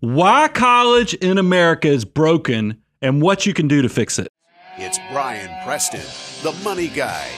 why college in America is broken and what you can do to fix it. It's Brian Preston, the money guy.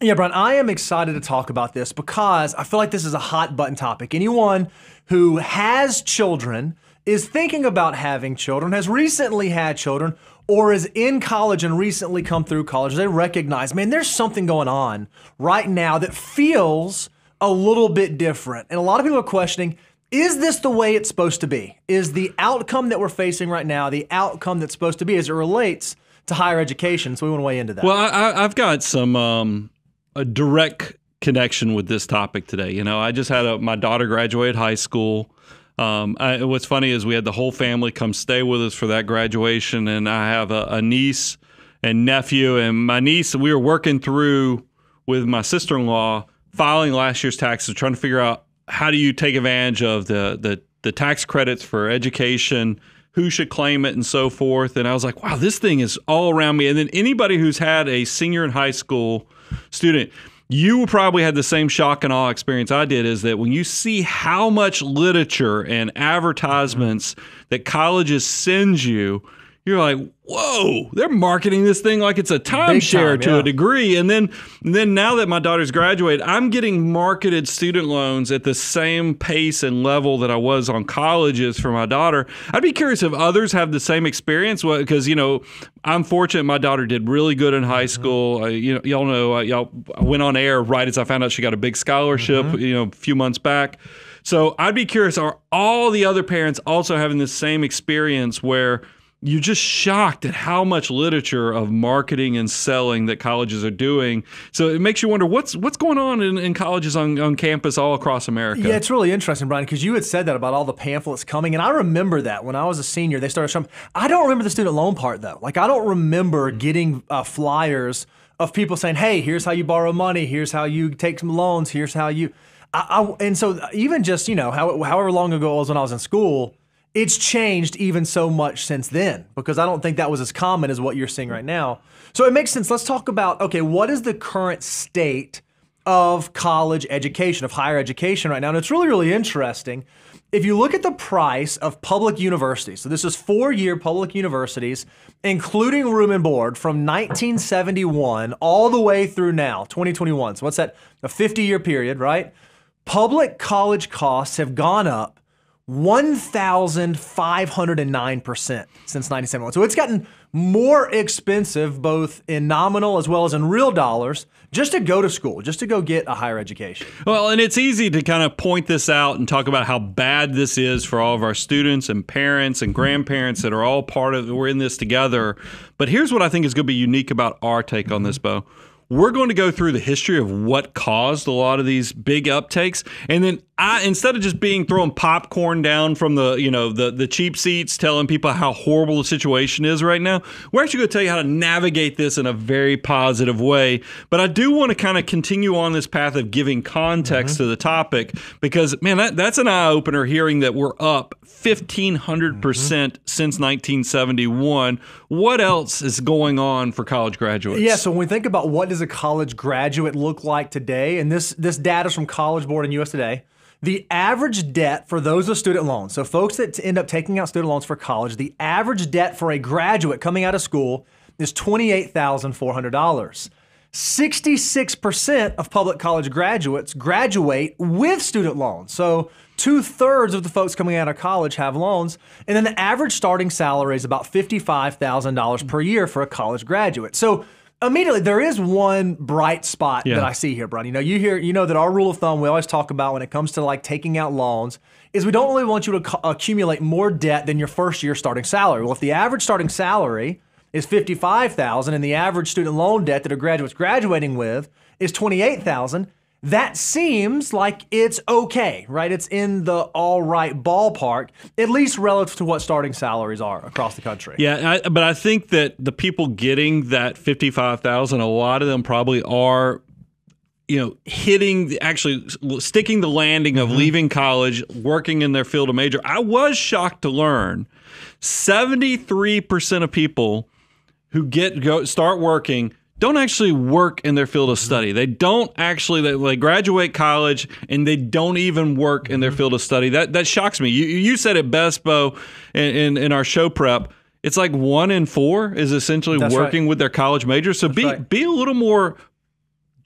Yeah, Brian, I am excited to talk about this because I feel like this is a hot button topic. Anyone who has children, is thinking about having children, has recently had children, or is in college and recently come through college, they recognize, man, there's something going on right now that feels a little bit different. And a lot of people are questioning, is this the way it's supposed to be? Is the outcome that we're facing right now the outcome that's supposed to be as it relates to higher education? So we want to weigh into that. Well, I, have got some um, a direct connection with this topic today. You know, I just had a, my daughter graduate high school. Um, I, what's funny is we had the whole family come stay with us for that graduation, and I have a, a niece and nephew, and my niece. We were working through with my sister-in-law filing last year's taxes, trying to figure out how do you take advantage of the the the tax credits for education, who should claim it, and so forth. And I was like, wow, this thing is all around me. And then anybody who's had a senior in high school student, you probably had the same shock and awe experience I did is that when you see how much literature and advertisements that colleges send you, you're like, whoa, they're marketing this thing like it's a timeshare time, to yeah. a degree. And then, and then now that my daughter's graduated, I'm getting marketed student loans at the same pace and level that I was on colleges for my daughter. I'd be curious if others have the same experience because, you know, I'm fortunate my daughter did really good in high mm-hmm. school. Uh, you know, y'all know, uh, y'all I went on air right as I found out she got a big scholarship, mm-hmm. you know, a few months back. So I'd be curious, are all the other parents also having the same experience where – you're just shocked at how much literature of marketing and selling that colleges are doing. So it makes you wonder what's what's going on in, in colleges on, on campus all across America. Yeah, it's really interesting, Brian, because you had said that about all the pamphlets coming, and I remember that when I was a senior, they started showing. I don't remember the student loan part though. Like I don't remember getting uh, flyers of people saying, "Hey, here's how you borrow money. Here's how you take some loans. Here's how you." I, I, and so even just you know how, however long ago it was when I was in school it's changed even so much since then because I don't think that was as common as what you're seeing right now. So it makes sense. Let's talk about okay, what is the current state of college education, of higher education right now? And it's really, really interesting. If you look at the price of public universities, so this is four year public universities, including room and board from 1971 all the way through now, 2021. So what's that? A 50 year period, right? Public college costs have gone up 1,509% since 1971. So it's gotten more expensive, both in nominal as well as in real dollars, just to go to school, just to go get a higher education. Well, and it's easy to kind of point this out and talk about how bad this is for all of our students and parents and grandparents that are all part of, we're in this together. But here's what I think is going to be unique about our take on this, mm-hmm. Bo we're going to go through the history of what caused a lot of these big uptakes and then I instead of just being throwing popcorn down from the you know the the cheap seats telling people how horrible the situation is right now we're actually going to tell you how to navigate this in a very positive way but I do want to kind of continue on this path of giving context mm-hmm. to the topic because man that, that's an eye opener hearing that we're up 1500% mm-hmm. since 1971 what else is going on for college graduates yeah so when we think about what does a college graduate look like today and this this data is from college board and us today the average debt for those with student loans, so folks that end up taking out student loans for college, the average debt for a graduate coming out of school is $28,400. 66% of public college graduates graduate with student loans. So two thirds of the folks coming out of college have loans. And then the average starting salary is about $55,000 per year for a college graduate. So immediately there is one bright spot yeah. that I see here, Brian. You know, you hear, you know that our rule of thumb we always talk about when it comes to like taking out loans is we don't really want you to accumulate more debt than your first year starting salary. Well, if the average starting salary is 55,000 and the average student loan debt that a graduate's graduating with is 28,000, that seems like it's okay, right? It's in the all right ballpark, at least relative to what starting salaries are across the country. Yeah, I, but I think that the people getting that fifty-five thousand, a lot of them probably are you know, hitting actually sticking the landing of mm-hmm. leaving college, working in their field of major. I was shocked to learn 73% of people who get go start working don't actually work in their field of mm-hmm. study. They don't actually they, they graduate college and they don't even work in their mm-hmm. field of study. That that shocks me. You you said it best, Bo, in, in, in our show prep. It's like one in four is essentially That's working right. with their college major. So be right. be a little more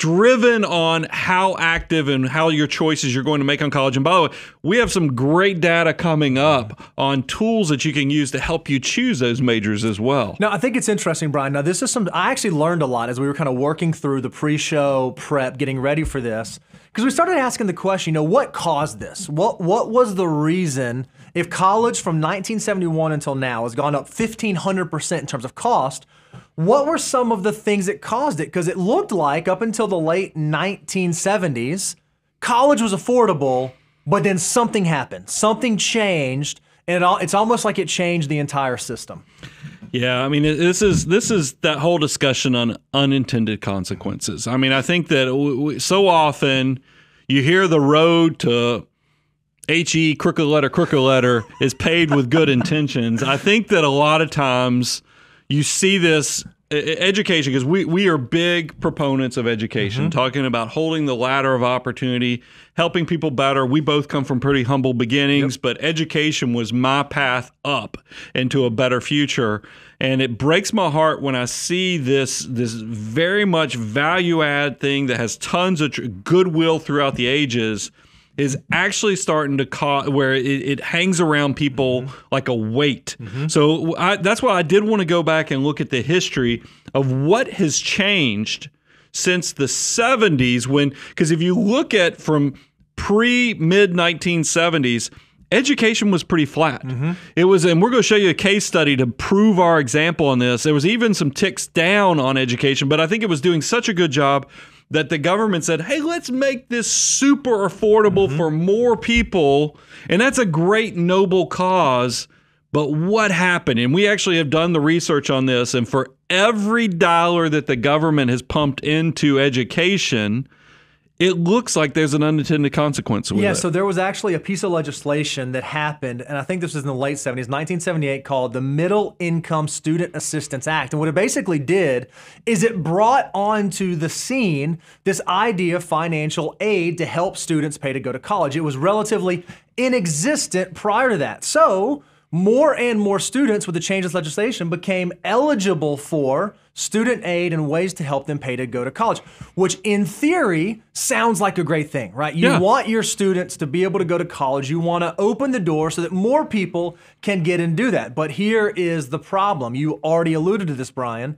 driven on how active and how your choices you're going to make on college. And by the way, we have some great data coming up on tools that you can use to help you choose those majors as well. Now, I think it's interesting, Brian. Now, this is some, I actually learned a lot as we were kind of working through the pre show prep, getting ready for this. Because we started asking the question, you know, what caused this? What, what was the reason if college from 1971 until now has gone up 1,500% in terms of cost? What were some of the things that caused it? Because it looked like up until the late 1970s, college was affordable, but then something happened. Something changed, and it all, it's almost like it changed the entire system. Yeah, I mean, this is this is that whole discussion on unintended consequences. I mean, I think that w- w- so often you hear the road to he crooked letter crooked letter is paved with good intentions. I think that a lot of times you see this education because we we are big proponents of education, mm-hmm. talking about holding the ladder of opportunity, helping people better. We both come from pretty humble beginnings, but education was my path up into a better future. And it breaks my heart when I see this this very much value add thing that has tons of tr- goodwill throughout the ages is actually starting to cause where it, it hangs around people mm-hmm. like a weight. Mm-hmm. So I, that's why I did want to go back and look at the history of what has changed since the 70s when because if you look at from pre mid 1970s education was pretty flat. Mm-hmm. It was and we're going to show you a case study to prove our example on this. There was even some ticks down on education but i think it was doing such a good job that the government said, hey, let's make this super affordable mm-hmm. for more people. And that's a great, noble cause. But what happened? And we actually have done the research on this. And for every dollar that the government has pumped into education, it looks like there's an unintended consequence with Yeah, it. so there was actually a piece of legislation that happened, and I think this was in the late 70s, 1978, called the Middle Income Student Assistance Act. And what it basically did is it brought onto the scene this idea of financial aid to help students pay to go to college. It was relatively inexistent prior to that. So, more and more students with the changes legislation became eligible for student aid and ways to help them pay to go to college, which in theory sounds like a great thing, right? You Yeah. want your students to be able to go to college. You want to open the door so that more people can get and do that. But here is the problem. You already alluded to this, Brian.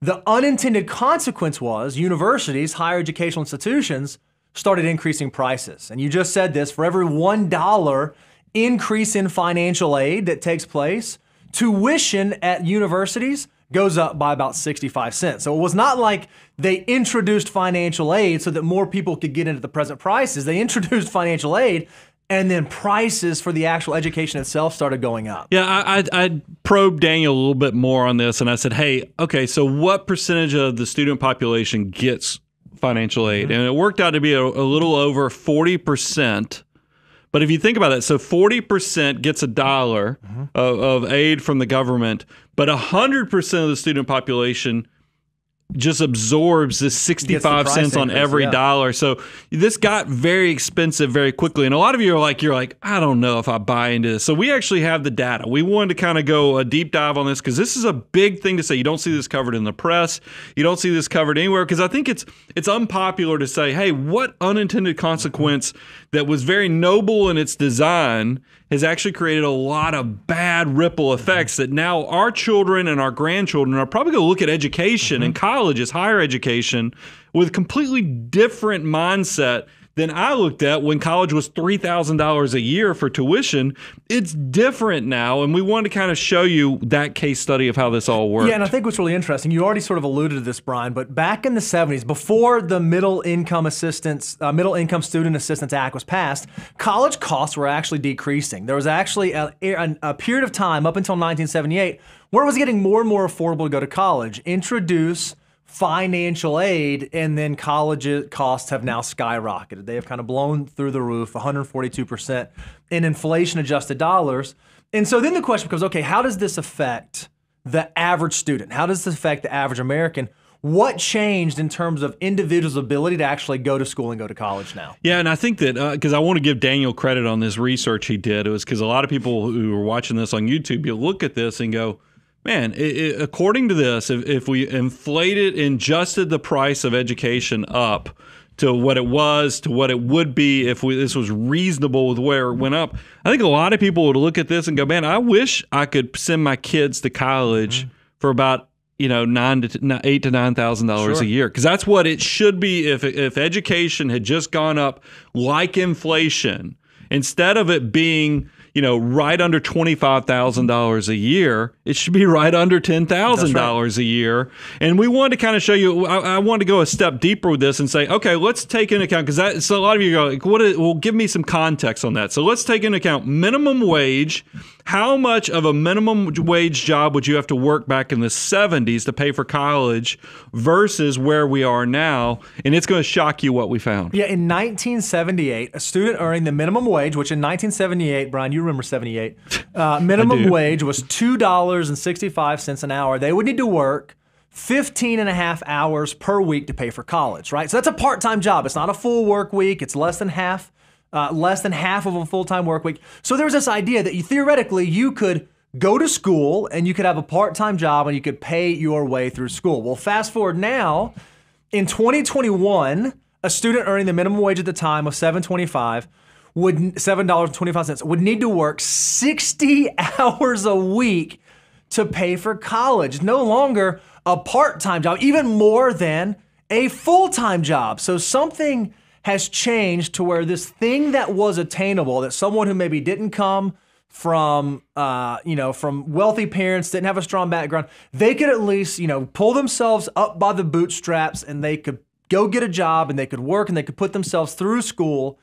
The unintended consequence was universities, higher educational institutions started increasing prices. And you just said this for every $1 increase in financial aid that takes place, tuition at universities goes up by about 65 cents. So it was not like they introduced financial aid so that more people could get into the present prices. They introduced financial aid and then prices for the actual education itself started going up. Yeah, I, I, I probed Daniel a little bit more on this, and I said, "Hey, okay, so what percentage of the student population gets financial aid?" Mm-hmm. And it worked out to be a, a little over forty percent. But if you think about that, so forty percent gets a dollar mm-hmm. of, of aid from the government, but hundred percent of the student population just absorbs this 65 price cents on increase, every yeah. dollar. So this got very expensive very quickly. And a lot of you are like, you're like, I don't know if I buy into this. So we actually have the data. We wanted to kind of go a deep dive on this because this is a big thing to say. You don't see this covered in the press. You don't see this covered anywhere because I think it's it's unpopular to say, hey, what unintended consequence that was very noble in its design has actually created a lot of bad ripple effects that now our children and our grandchildren are probably going to look at education and mm-hmm. colleges, higher education, with a completely different mindset than I looked at when college was $3,000 a year for tuition. It's different now, and we wanted to kind of show you that case study of how this all works. Yeah, and I think what's really interesting, you already sort of alluded to this, Brian, but back in the 70s, before the Middle Income Assistance, uh, Middle Income Student Assistance Act was passed, college costs were actually decreasing. There was actually a, a, a period of time up until 1978 where it was getting more and more affordable to go to college. Introduce financial aid, and then college costs have now skyrocketed. They have kind of blown through the roof, 142% in inflation adjusted dollars. And so then the question becomes okay, how does this affect the average student? How does this affect the average American? What changed in terms of individuals' ability to actually go to school and go to college now? Yeah, and I think that uh, because I want to give Daniel credit on this research he did, it was because a lot of people who are watching this on YouTube, you look at this and go, man, it, it, according to this, if, if we inflated, adjusted the price of education up to what it was, to what it would be if we, this was reasonable with where it went up, I think a lot of people would look at this and go, man, I wish I could send my kids to college mm-hmm. for about you know nine to eight to nine thousand dollars sure. a year because that's what it should be if if education had just gone up like inflation instead of it being you know, right under $25,000 a year. It should be right under $10,000 right. a year. And we wanted to kind of show you, I, I wanted to go a step deeper with this and say, okay, let's take into account, because so a lot of you go, like, what is, well, give me some context on that. So let's take into account minimum wage. How much of a minimum wage job would you have to work back in the 70s to pay for college versus where we are now? And it's going to shock you what we found. Yeah, in 1978, a student earning the minimum wage, which in 1978, Brian, you remember 78. Uh, minimum wage was $2.65 an hour. They would need to work 15 and a half hours per week to pay for college, right? So that's a part time job. It's not a full work week, it's less than half. Uh, less than half of a full-time work week. So there was this idea that you theoretically you could go to school and you could have a part-time job and you could pay your way through school. Well, fast forward now in 2021, a student earning the minimum wage at the time of 725 would seven dollars twenty five cents would need to work sixty hours a week to pay for college. No longer a part time job, even more than a full time job. So something has changed to where this thing that was attainable, that someone who maybe didn't come from uh, you know from wealthy parents didn't have a strong background they could at least you know pull themselves up by the bootstraps and they could go get a job and they could work and they could put themselves through school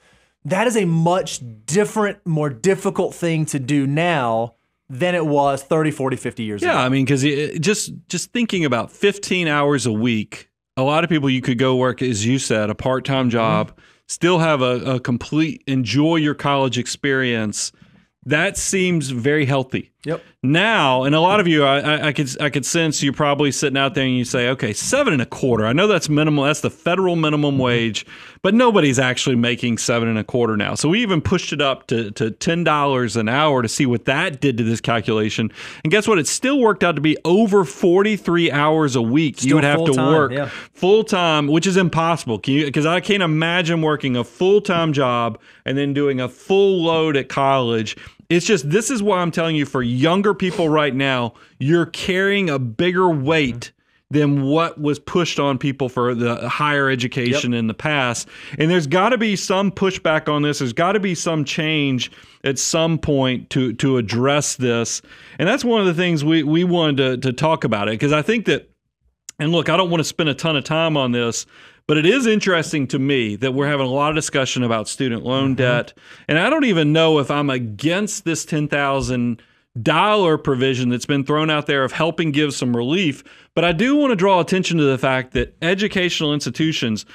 that is a much different, more difficult thing to do now than it was 30, 40, 50 years yeah, ago. Yeah, I mean, because just just thinking about 15 hours a week, a lot of people you could go work, as you said, a part time mm-hmm. job, mm-hmm. still have a, a complete enjoy your college experience. That seems very healthy. Yep. Now, and a lot of you, I, I, could I could sense you're probably sitting out there and you say, okay, seven and a quarter. I know that's minimal. That's the federal minimum mm-hmm. wage, but nobody's actually making seven and a quarter now. So we even pushed it up to, to ten dollars an hour to see what that did to this calculation. And guess what? It still worked out to be over 43 hours a week. Still you would have to time, work yeah. full time, which is impossible. Because I can't imagine working a full time job and then doing a full load at college it's just this is why I'm telling you for younger people right now, you're carrying a bigger weight than what was pushed on people for the higher education yep. in the past. And there's got to be some pushback on this. There's got to be some change at some point to to address this. And that's one of the things we we wanted to to talk about it because I think that and look, I don't want to spend a ton of time on this, but it is interesting to me that we're having a lot of discussion about student loan mm-hmm. debt. And I don't even know if I'm against this 10,000 dollar provision that's been thrown out there of helping give some relief, but I do want to draw attention to the fact that educational institutions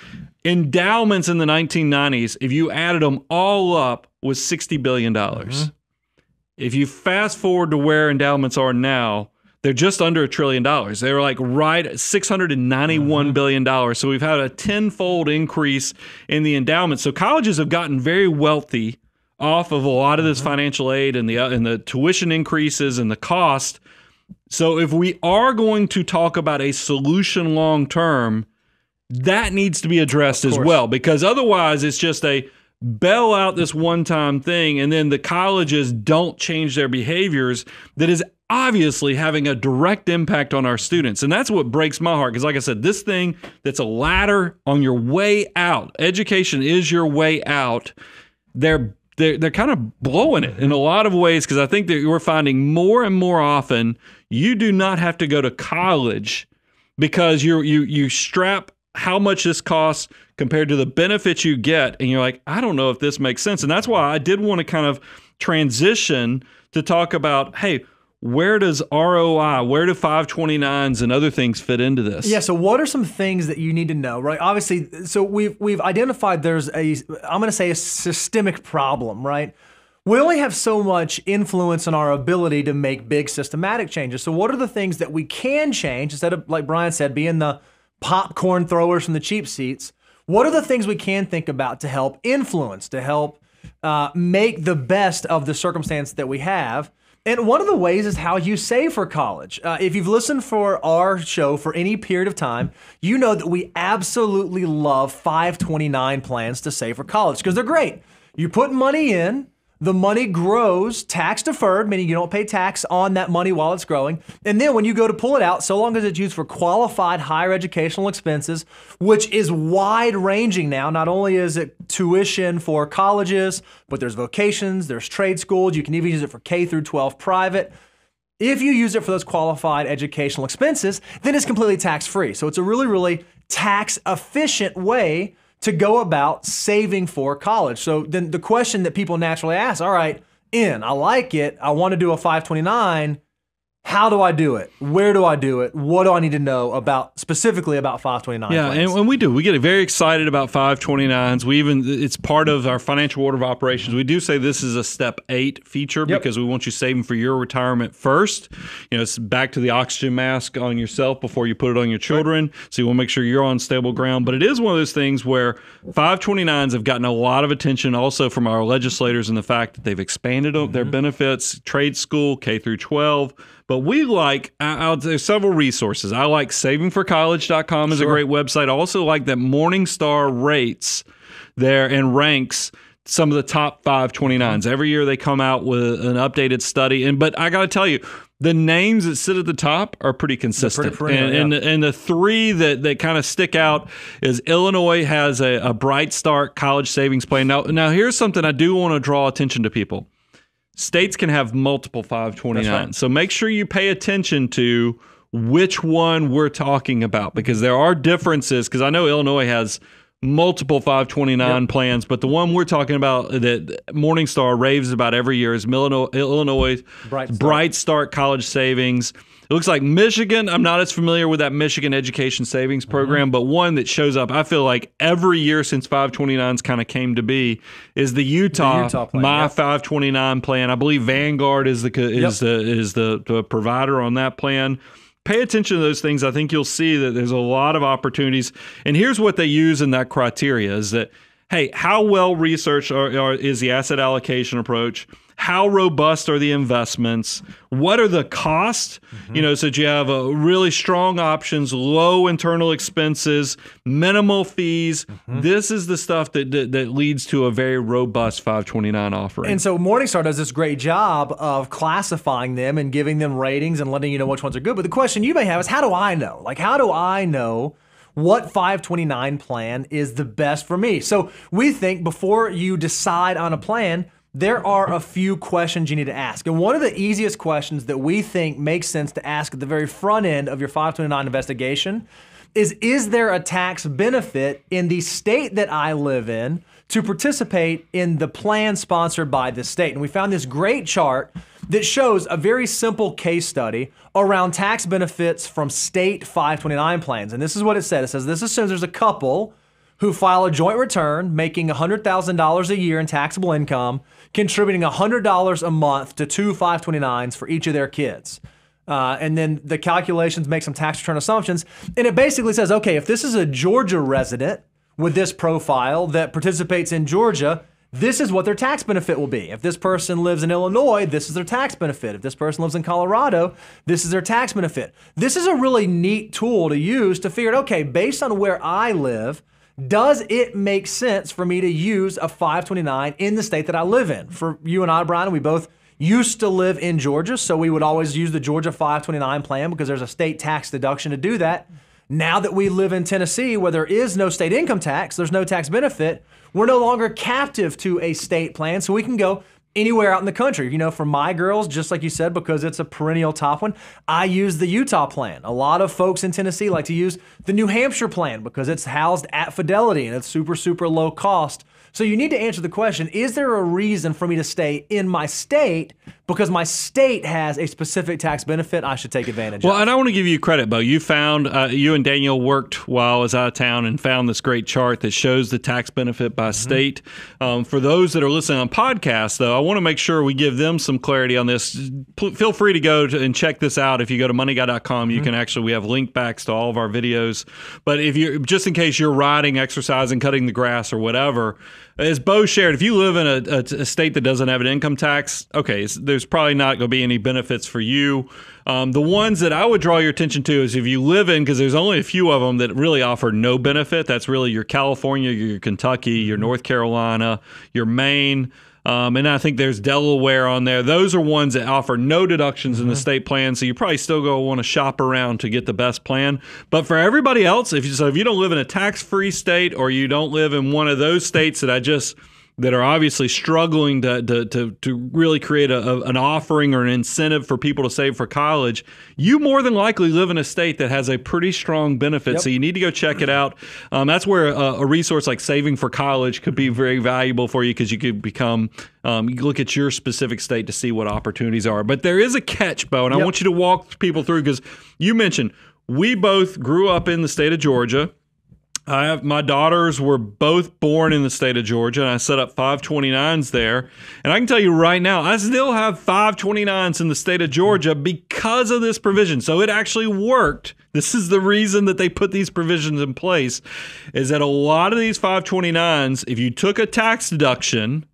endowments in the 1990s, if you added them all up, was $60 billion. Mm-hmm. If you fast forward to where endowments are now, they're just under a trillion dollars. They were like right at 691 mm-hmm. billion dollars. So we've had a tenfold increase in the endowment. So colleges have gotten very wealthy off of a lot of this mm-hmm. financial aid and the uh, and the tuition increases and the cost. So if we are going to talk about a solution long term, that needs to be addressed as well because otherwise it's just a bail out this one time thing and then the colleges don't change their behaviors that is obviously having a direct impact on our students. And that's what breaks my heart. Because, like I said, this thing that's a ladder on your way out, education is your way out. They're they're, they're kind of blowing it in a lot of ways because I think that we're finding more and more often you do not have to go to college because you you you strap how much this costs compared to the benefits you get and you're like I don't know if this makes sense and that's why I did want to kind of transition to talk about hey where does ROI, where do 529s and other things fit into this? Yeah, so what are some things that you need to know, right? Obviously, so we've we've identified there's a I'm going to say a systemic problem, right? We only have so much influence on our ability to make big systematic changes. So what are the things that we can change instead of like Brian said being the popcorn throwers from the cheap seats. What are the things we can think about to help influence, to help uh, make the best of the circumstance that we have? And one of the ways is how you save for college. Uh, if you've listened for our show for any period of time, you know that we absolutely love 529 plans to save for college because they're great. You put money in, the money grows tax deferred, meaning you don't pay tax on that money while it's growing. And then when you go to pull it out, so long as it's used for qualified higher educational expenses, which is wide ranging now, not only is it tuition for colleges, but there's vocations, there's trade schools, you can even use it for K through 12 private. If you use it for those qualified educational expenses, then it's completely tax free. So it's a really, really tax efficient way to go about saving for college. So then the question that people naturally ask, all right, in, I like it, I want to do a 529 how do I do it? Where do I do it? What do I need to know about specifically about 529? Yeah, and, and we do. We get very excited about 529s. We even it's part of our financial order of operations. We do say this is a step eight feature Yep. because we want you saving for your retirement first. You know, it's back to the oxygen mask on yourself before you put it on your children. So you want to make sure you're on stable ground. But it is one of those things where 529s have gotten a lot of attention also from our legislators in the fact that they've expanded their mm-hmm. benefits, trade school, K through 12. But we like, I, I'll, there's several resources. I like savingforcollege.com is a great website. I also like that Morningstar rates there and ranks some of the top 529s. Every year they come out with an updated study. And but I got to tell you, the names that sit at the top are pretty consistent. perennial, and, and, the, and the three that, that kind of stick out is Illinois has a, a Bright Start college savings plan. Now, now here's something I do want to draw attention to people states can have multiple 529s. That's right. So make sure you pay attention to which one we're talking about because there are differences. Because I know Illinois has multiple 529 plans, but the one we're talking about that Morningstar raves about every year is Illinois, Illinois Bright Start. Bright Start College Savings. It looks like Michigan. I'm not as familiar with that Michigan Education Savings uh-huh. Program, but one that shows up, I feel like every year since 529s kind of came to be, is the Utah, Utah plan, My yep. 529 plan. I believe Vanguard is the is the is the, the provider on that plan. Pay attention to those things. I think you'll see that there's a lot of opportunities. And here's what they use in that criteria: is that hey, how well researched are, are, is the asset allocation approach? How robust are the investments? What are the costs? You know, so you have a really strong options, low internal expenses, minimal fees. Mm-hmm. This is the stuff that, that that leads to a very robust 529 offering. And so Morningstar does this great job of classifying them and giving them ratings and letting you know which ones are good. But the question you may have is how do I know? Like, how do I know what 529 plan is the best for me? So we think before you decide on a plan, there are a few questions you need to ask. And one of the easiest questions that we think makes sense to ask at the very front end of your 529 investigation is Is there a tax benefit in the state that I live in to participate in the plan sponsored by the state? And we found this great chart that shows a very simple case study around tax benefits from state 529 plans. And this is what it said it says this assumes there's a couple who file a joint return making $100,000 a year in taxable income, contributing $100 a month to two 529s for each of their kids. Uh, and then the calculations make some tax return assumptions. And it basically says okay, if this is a Georgia resident with this profile that participates in Georgia, this is what their tax benefit will be. If this person lives in Illinois, this is their tax benefit. If this person lives in Colorado, this is their tax benefit. This is a really neat tool to use to figure out okay, based on where I live, does it make sense for me to use a 529 in the state that I live in? For you and I, Brian, we both used to live in Georgia, so we would always use the Georgia 529 plan because there's a state tax deduction to do that. Now that we live in Tennessee, where there is no state income tax, there's no tax benefit, we're no longer captive to a state plan, so we can go anywhere out in the country. You know, for my girls, just like you said, because it's a perennial top one, I use the Utah plan. A lot of folks in Tennessee like to use the New Hampshire plan because it's housed at Fidelity and it's super, super low cost. So you need to answer the question Is there a reason for me to stay in my state because my state has a specific tax benefit I should take advantage Well, of. Well, and I want to give you credit, Bo. You found, uh, you and Daniel worked while I was out of town and found this great chart that shows the tax benefit by state. Um, for those that are listening on podcasts, though, I want to make sure we give them some clarity on this. P- feel free to go to, and check this out. If you go to moneyguy.com, you can actually, we have link backs to all of our videos. But if you, just in case you're riding, exercising, cutting the grass, or whatever, as Bo shared, if you live in a, a, a state that doesn't have an income tax, okay, there's probably not going to be any benefits for you. Um, the ones that I would draw your attention to is if you live in, because there's only a few of them that really offer no benefit. That's really your California, your Kentucky, your North Carolina, your Maine. Um, and I think there's Delaware on there. Those are ones that offer no deductions in the state plan, so you probably still go want to shop around to get the best plan. But for everybody else, if you so if you don't live in a tax-free state or you don't live in one of those states that I just that are obviously struggling to, to, to, to really create a, a- an offering or an incentive for people to save for college, you more than likely live in a state that has a pretty strong benefit. So you need to go check it out. Um, that's where a, a resource like Saving for College could be very valuable for you because you could become, um, you look at your specific state to see what opportunities are. But there is a catch, Bo, and I want you to walk people through because you mentioned we both grew up in the state of Georgia. I have my daughters were both born in the state of Georgia, and I set up 529s there. And I can tell you right now, I still have 529s in the state of Georgia because of this provision. So it actually worked. This is the reason that they put these provisions in place is that a lot of these 529s, if you took a tax deduction,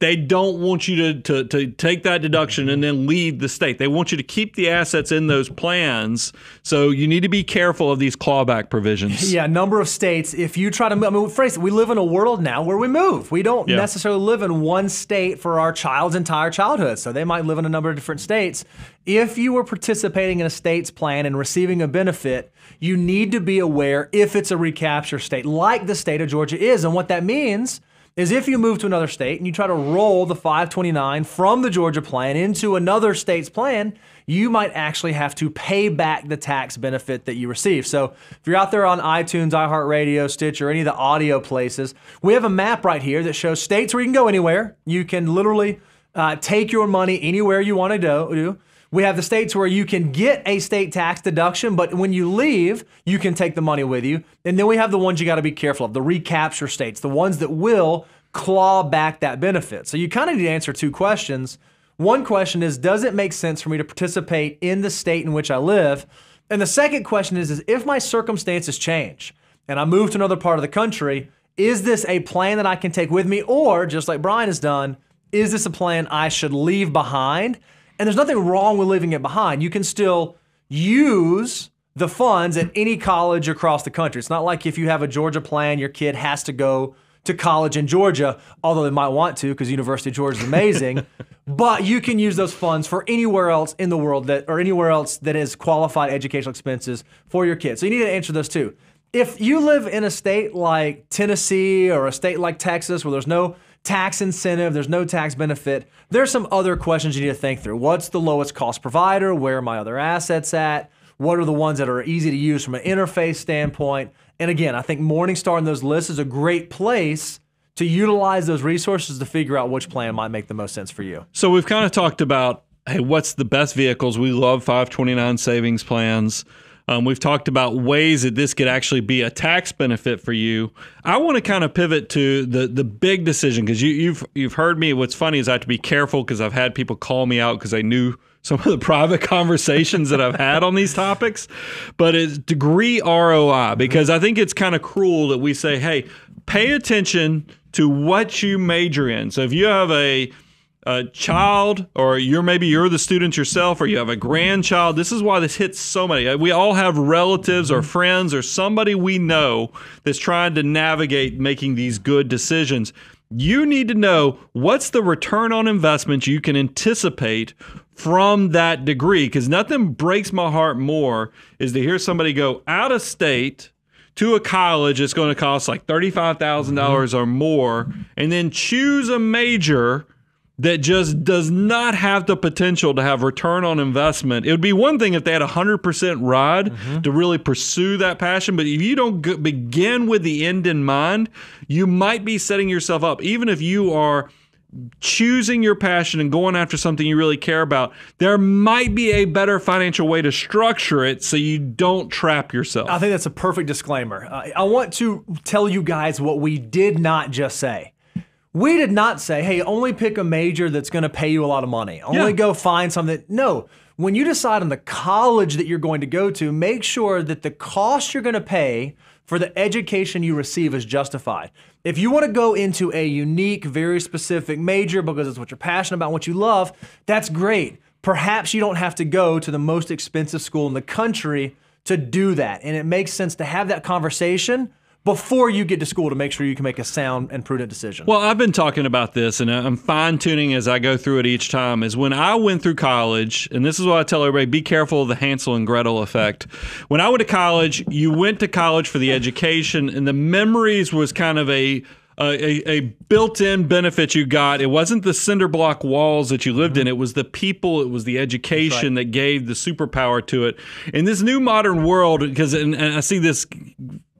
they don't want you to, to, to take that deduction and then leave the state. They want you to keep the assets in those plans. So you need to be careful of these clawback provisions. Yeah, a number of states. If you try to move, I mean, phrase it, we live in a world now where we move. We don't Yeah. necessarily live in one state for our child's entire childhood. So they might live in a number of different states. If you were participating in a state's plan and receiving a benefit, you need to be aware if it's a recapture state, like the state of Georgia is. And what that means is if you move to another state and you try to roll the 529 from the Georgia plan into another state's plan, you might actually have to pay back the tax benefit that you receive. So if you're out there on iTunes, iHeartRadio, Stitch, or any of the audio places, we have a map right here that shows states where you can go anywhere. You can literally uh, take your money anywhere you want to do. We have the states where you can get a state tax deduction, but when you leave, you can take the money with you. And then we have the ones you got to be careful of the recapture states, the ones that will claw back that benefit. So you kind of need to answer two questions. One question is Does it make sense for me to participate in the state in which I live? And the second question is, is If my circumstances change and I move to another part of the country, is this a plan that I can take with me? Or, just like Brian has done, is this a plan I should leave behind? And there's nothing wrong with leaving it behind. You can still use the funds at any college across the country. It's not like if you have a Georgia plan, your kid has to go to college in Georgia, although they might want to because University of Georgia is amazing. but you can use those funds for anywhere else in the world that, or anywhere else that is qualified educational expenses for your kids. So you need to answer those too. If you live in a state like Tennessee or a state like Texas where there's no tax incentive, there's no tax benefit, there's some other questions you need to think through. What's the lowest cost provider? Where are my other assets at? What are the ones that are easy to use from an interface standpoint? And again, I think Morningstar in those lists is a great place to utilize those resources to figure out which plan might make the most sense for you. So we've kind of talked about hey, what's the best vehicles? We love 529 savings plans. Um, we've talked about ways that this could actually be a tax benefit for you. I want to kind of pivot to the the big decision because you, you've you've heard me. What's funny is I have to be careful because I've had people call me out because they knew some of the private conversations that I've had on these topics. But it's degree ROI because I think it's kind of cruel that we say, hey, pay attention to what you major in. So if you have a a child or you're maybe you're the student yourself or you have a grandchild. This is why this hits so many. We all have relatives or mm-hmm. friends or somebody we know that's trying to navigate making these good decisions. You need to know what's the return on investment you can anticipate from that degree because nothing breaks my heart more is to hear somebody go out of state to a college that's going to cost like $35,000 mm-hmm. or more and then choose a major that just does not have the potential to have return on investment. It would be one thing if they had a 100% ride to really pursue that passion, but if you don't g- begin with the end in mind, you might be setting yourself up even if you are choosing your passion and going after something you really care about, there might be a better financial way to structure it so you don't trap yourself. I think that's a perfect disclaimer. Uh, I want to tell you guys what we did not just say. We did not say, hey, only pick a major that's going to pay you a lot of money. Only Yeah. go find something. No. When you decide on the college that you're going to go to, make sure that the cost you're going to pay for the education you receive is justified. If you want to go into a unique, very specific major because it's what you're passionate about, what you love, that's great. Perhaps you don't have to go to the most expensive school in the country to do that. And it makes sense to have that conversation before you get to school to make sure you can make a sound and prudent decision. Well, I've been talking about this and I'm fine tuning as I go through it each time. Is when I went through college, and this is what I tell everybody be careful of the Hansel and Gretel effect. When I went to college, you went to college for the education, and the memories was kind of a a, a built-in benefit you got. It wasn't the cinder block walls that you lived in. Mm-hmm. It was the people. It was the education that gave the superpower to it. In this new modern world, because and, and I see this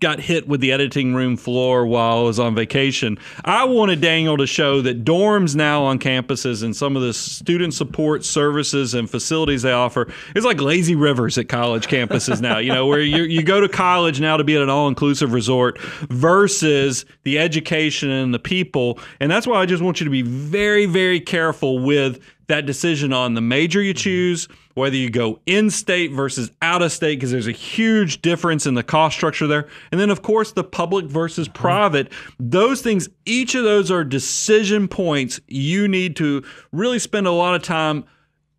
got hit with the editing room floor while I was on vacation. I wanted Daniel to show that dorms now on campuses and some of the student support services and facilities they offer is like lazy rivers at college campuses now, you know, where you, you go to college now to be at an all inclusive resort versus the education and the people. And that's why I just want you to be very, very careful with that decision on the major you mm-hmm. choose, whether you go in state versus out of state, because there's a huge difference in the cost structure there. And then, of course, the public versus uh-huh. private. Those things, each of those are decision points you need to really spend a lot of time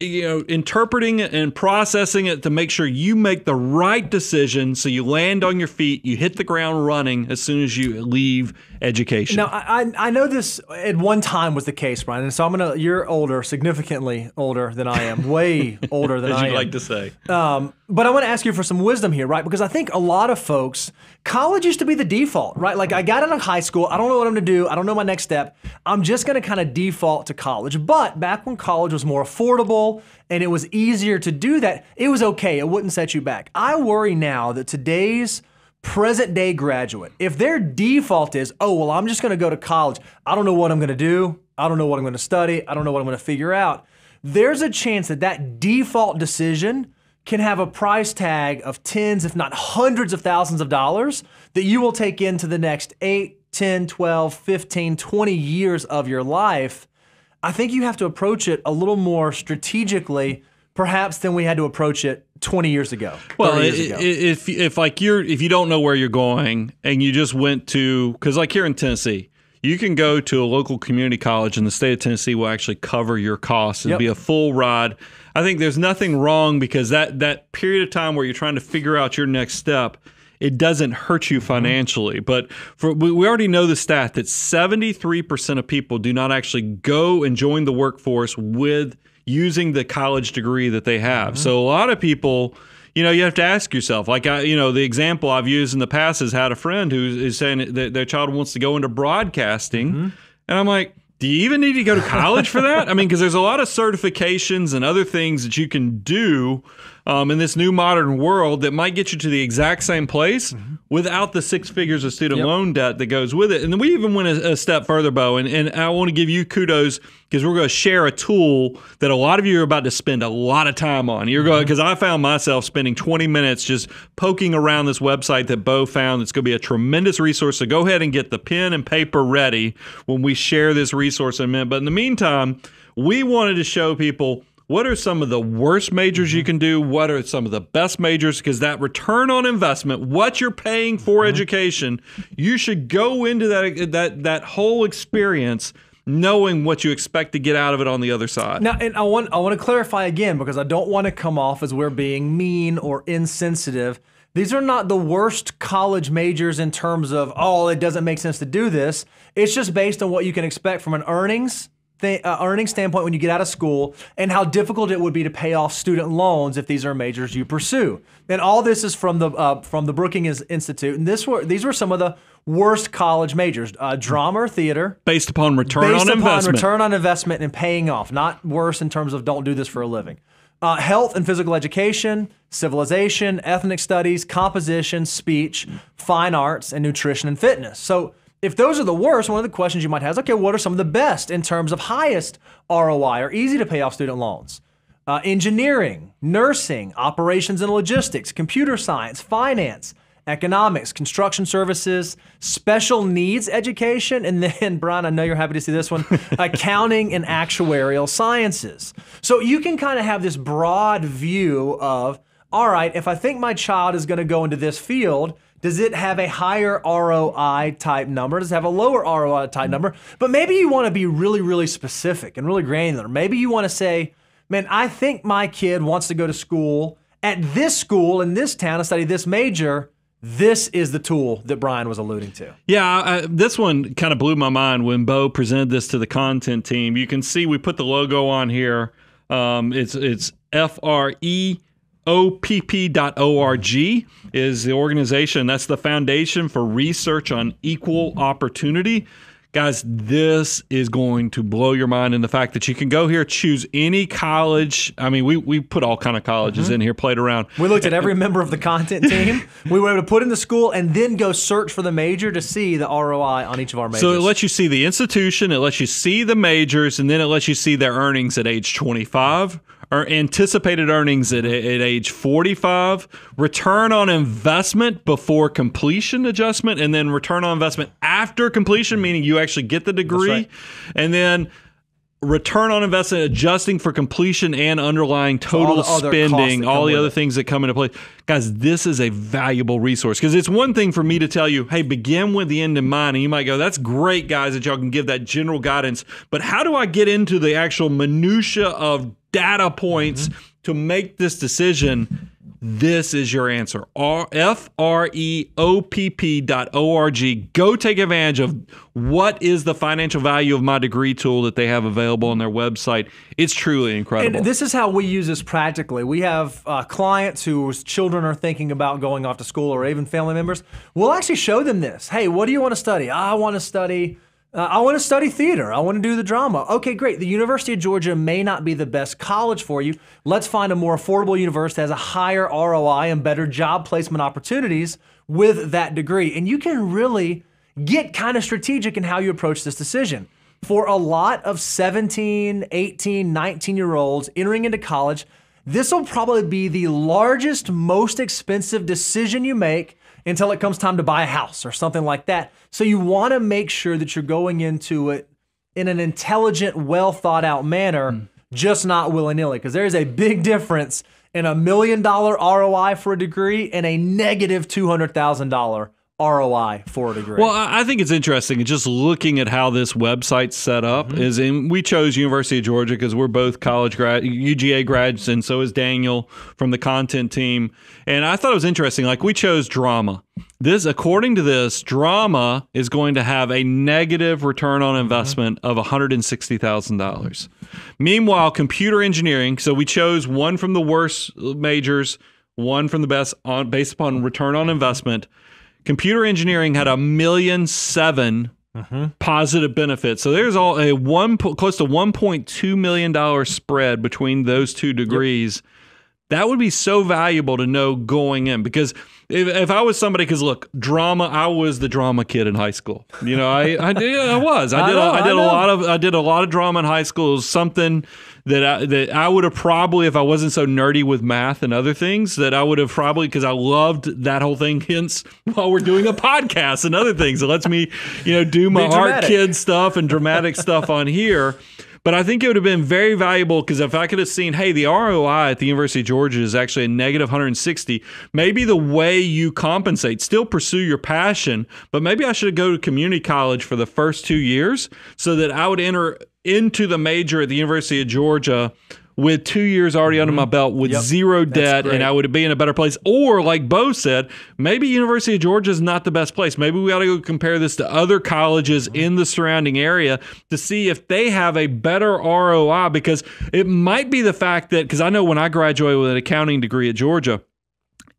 you know interpreting it and processing it to make sure you make the right decision so you land on your feet you hit the ground running as soon as you leave education Now, I, I I know this at one time was the case, Brian, and so I'm gonna. You're older, significantly older than I am, way older than as I you am. like to say Um, but I want to ask you for some wisdom here, right? Because I think a lot of folks, college used to be the default, right? Like I got out of high school, I don't know what I'm to do, I don't know my next step. I'm just going to kind of default to college. But back when college was more affordable and it was easier to do that, it was okay. It wouldn't set you back. I worry now that today's present day graduate, if their default is, oh, well, I'm just going to go to college, I don't know what I'm going to do, I don't know what I'm going to study, I don't know what I'm going to figure out. There's a chance that that default decision can have a price tag of tens, if not hundreds of thousands of dollars that you will take into the next 8, 10, 12, 15, 20 years of your life. I think you have to approach it a little more strategically, perhaps, than we had to approach it 20 years ago. Well, years ago. if if like you're if you don't know where you're going and you just went to because like here in Tennessee, you can go to a local community college and the state of Tennessee will actually cover your costs. It'll Yep. be a full ride. I think there's nothing wrong because that that period of time where you're trying to figure out your next step. It doesn't hurt you mm-hmm. financially, but for we we already know the stat that 73% of people do not actually go and join the workforce with using the college degree that they have. Mm-hmm. So a lot of people, you know, you have to ask yourself. Like I, you know, the example I've used in the past has had a friend who is saying that their child wants to go into broadcasting, mm-hmm. and I'm like. Do you even need to go to college for that? I mean, because there's a lot of certifications and other things that you can do um, in this new modern world that might get you to the exact same place without the six figures of student loan debt that goes with it. And then we even went a, a step further, Bo, and, and I want to give you kudos because we're going to share a tool that a lot of you are about to spend a lot of time on. You're going because I found myself spending 20 minutes just poking around this website that Bo found. It's going to be a tremendous resource. So go ahead and get the pen and paper ready when we share this resource in a minute. But in the meantime, we wanted to show people what are some of the worst majors you mm-hmm. can do? What are some of the best majors? Because that return on investment, what you're paying for mm-hmm. education, you should go into that that that whole experience knowing what you expect to get out of it on the other side. Now, and I want I want to clarify again because I don't want to come off as we're being mean or insensitive. These are not the worst college majors in terms of oh, it doesn't make sense to do this. It's just based on what you can expect from an earnings th- uh, earning standpoint when you get out of school and how difficult it would be to pay off student loans if these are majors you pursue. And all this is from the uh, from the Brookings Institute, and this were these were some of the worst college majors: uh, drama or theater, based upon return based on upon investment. return on investment and paying off, not worse in terms of don't do this for a living. Uh, health and physical education, civilization, ethnic studies, composition, speech, fine arts, and nutrition and fitness. So if those are the worst, one of the questions you might have is okay, what are some of the best in terms of highest ROI or easy to pay off student loans? Uh, engineering, nursing, operations and logistics, computer science, finance, economics, construction services, special needs education, and then, Brian, I know you're happy to see this one, accounting and actuarial sciences. So you can kind of have this broad view of, all right, if I think my child is going to go into this field, does it have a higher ROI type number? Does it have a lower ROI type number? But maybe you want to be really, really specific and really granular. Maybe you want to say, man, I think my kid wants to go to school at this school in this town and study this major. This is the tool that Brian was alluding to. Yeah, I, this one kind of blew my mind when Bo presented this to the content team. You can see we put the logo on here. Um, it's it's F R E OPP.org is the organization. That's the Foundation for Research on Equal Opportunity. Guys, this is going to blow your mind in the fact that you can go here, choose any college. I mean, we, we put all kind of colleges Mm-hmm. in here, played around. We looked at every member of the content team. We were able to put in the school and then go search for the major to see the ROI on each of our majors. So it lets you see the institution, it lets you see the majors, and then it lets you see their earnings at age 25 or anticipated earnings at, at age 45, return on investment before completion adjustment, and then return on investment after completion, meaning you actually get the degree, right. and then return on investment adjusting for completion and underlying total other costs spending all the other it. things that come into play guys this is a valuable resource because it's one thing for me to tell you hey begin with the end in mind and you might go that's great guys that y'all can give that general guidance but how do i get into the actual minutia of data points Mm-hmm. to make this decision this is your answer. R- F R E O P P dot O R G. Go take advantage of what is the financial value of my degree tool that they have available on their website. It's truly incredible. And this is how we use this practically. We have uh, clients whose children are thinking about going off to school, or even family members. We'll actually show them this. Hey, what do you want to study? I want to study. Uh, I want to study theater. I want to do the drama. Okay, great. The University of Georgia may not be the best college for you. Let's find a more affordable university that has a higher ROI and better job placement opportunities with that degree. And you can really get kind of strategic in how you approach this decision. For a lot of 17, 18, 19 year olds entering into college, this will probably be the largest, most expensive decision you make until it comes time to buy a house or something like that. So you want to make sure that you're going into it in an intelligent, well thought out manner, mm. just not willy nilly, because there's a big difference in a million dollar ROI for a degree and a negative $200,000 ROI for a degree. Well, I think it's interesting. Just looking at how this website's set up Mm-hmm. is, in we chose University of Georgia because we're both college grad, UGA grads, and so is Daniel from the content team. And I thought it was interesting. Like we chose drama. This, according to this, drama is going to have a negative return on investment of one hundred and sixty thousand dollars. Meanwhile, computer engineering. So we chose one from the worst majors, one from the best on based upon return on investment. Computer engineering had a million seven mm-hmm. positive benefits. So there's all a one close to 1.2 million dollar spread between those two degrees. That would be so valuable to know going in because if, if I was somebody, because look, drama, I was the drama kid in high school. You know, I I, did, I was. I I did. know, a, I I did a lot of. I did a lot of drama in high school. It was something that I, that I would have probably, if I wasn't so nerdy with math and other things, that I would have probably because I loved that whole thing. Hence, while we're doing a podcast and other things, it lets me, you know, do my art kid stuff and dramatic stuff on here. But I think it would have been very valuable because if I could have seen, hey, the ROI at the University of Georgia is actually a negative 160, maybe the way you compensate, still pursue your passion, but maybe I should go to community college for the first two years so that I would enter into the major at the University of Georgia with two years already under my belt with Mm-hmm. Yep. zero debt and I would be in a better place. Or like Bo said, maybe University of Georgia is not the best place. Maybe we ought to go compare this to other colleges in the surrounding area to see if they have a better ROI because it might be the fact that because I know when I graduated with an accounting degree at Georgia,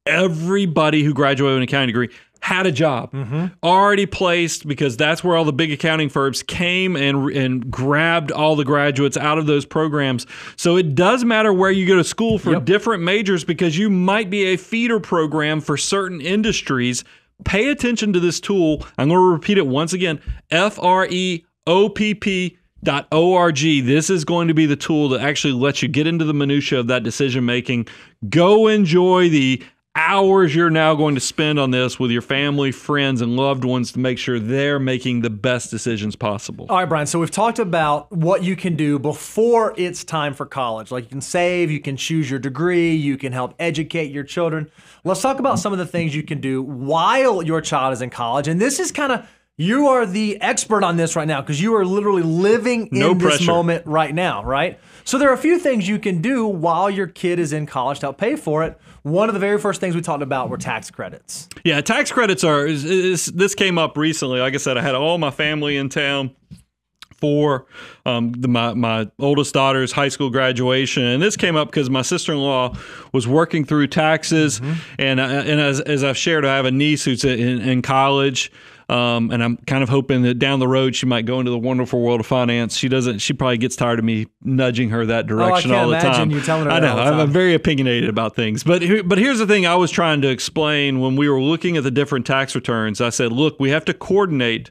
everybody who graduated with an accounting degree had a job already placed because that's where all the big accounting firms came and and grabbed all the graduates out of those programs. So it does matter where you go to school for Yep. different majors because you might be a feeder program for certain industries. Pay attention to this tool. I'm going to repeat it once again F R E O P P dot .org. This is going to be the tool that actually lets you get into the minutia of that decision making. Go enjoy the hours you're now going to spend on this with your family, friends, and loved ones to make sure they're making the best decisions possible. All right, Brian. So we've talked about what you can do before it's time for college. Like you can save, you can choose your degree, you can help educate your children. Let's talk about some of the things you can do while your child is in college. And this is kind of you are the expert on this right now because you are literally living in No this moment right now, right? So there are a few things you can do while your kid is in college to help pay for it. One of the very first things we talked about were tax credits. Yeah, tax credits are. Is, is, this came up recently. Like I said, I had all my family in town for um, the, my my oldest daughter's high school graduation, and this came up because my sister in law was working through taxes, and uh, and as, as I've shared, I have a niece who's in, in college. Um, and I'm kind of hoping that down the road she might go into the wonderful world of finance. She doesn't. She probably gets tired of me nudging her that direction Oh, all the time. you telling her I know. I'm, I'm very opinionated about things. But but here's the thing: I was trying to explain when we were looking at the different tax returns. I said, look, we have to coordinate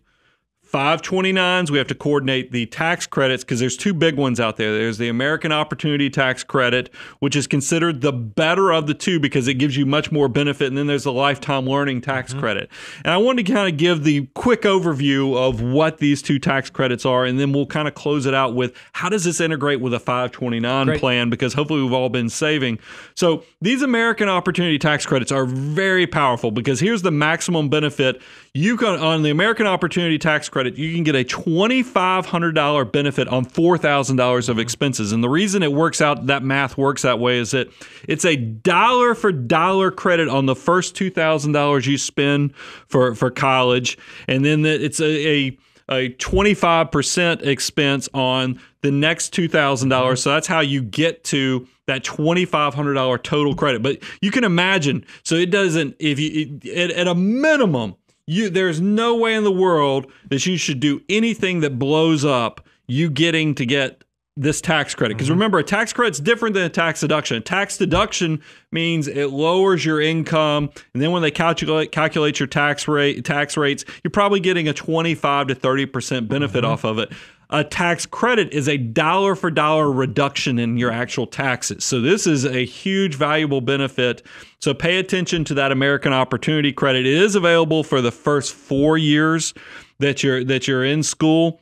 529s. We have to coordinate the tax credits because there's two big ones out there. There's the American Opportunity Tax Credit, which is considered the better of the two because it gives you much more benefit. And then there's the Lifetime Learning Tax mm-hmm. Credit. And I wanted to kind of give the quick overview of what these two tax credits are. And then we'll kind of close it out with how does this integrate with a 529 Great. plan? Because hopefully we've all been saving. So these American Opportunity Tax Credits are very powerful because here's the maximum benefit. You can on the American Opportunity Tax Credit, you can get a $2,500 benefit on $4,000 of expenses. And the reason it works out, that math works that way, is that it's a dollar for dollar credit on the first $2,000 you spend for, for college. And then it's a, a a 25% expense on the next $2,000. So that's how you get to that $2,500 total credit. But you can imagine, so it doesn't, if you, at, at a minimum, you there's no way in the world that you should do anything that blows up you getting to get this tax credit. Because mm-hmm. remember a tax credit's different than a tax deduction. A tax deduction means it lowers your income and then when they calculate calculate your tax rate tax rates you're probably getting a 25 to 30 percent benefit mm-hmm. off of it a tax credit is a dollar for dollar reduction in your actual taxes so this is a huge valuable benefit so pay attention to that american opportunity credit it is available for the first four years that you're that you're in school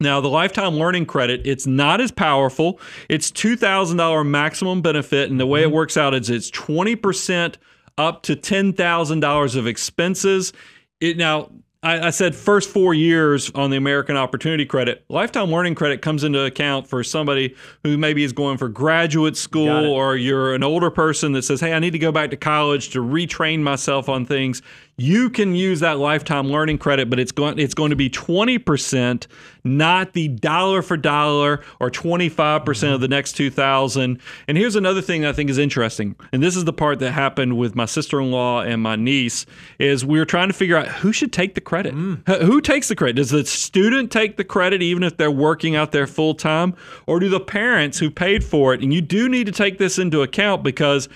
now, the lifetime learning credit, it's not as powerful. It's $2,000 maximum benefit. And the way it mm-hmm. works out is it's 20% up to $10,000 of expenses. It now, I, I said first four years on the American Opportunity Credit. Lifetime Learning Credit comes into account for somebody who maybe is going for graduate school or you're an older person that says, hey, I need to go back to college to retrain myself on things. You can use that lifetime learning credit, but it's going it's going to be 20%, not the dollar for dollar or 25% of the next 2000. And here's another thing that I think is interesting. And this is the part that happened with my sister-in-law and my niece is we were trying to figure out who should take the credit. Mm. H- Who takes the credit? Does the student take the credit even if they're working out there full time or do the parents who paid for it? And you do need to take this into account because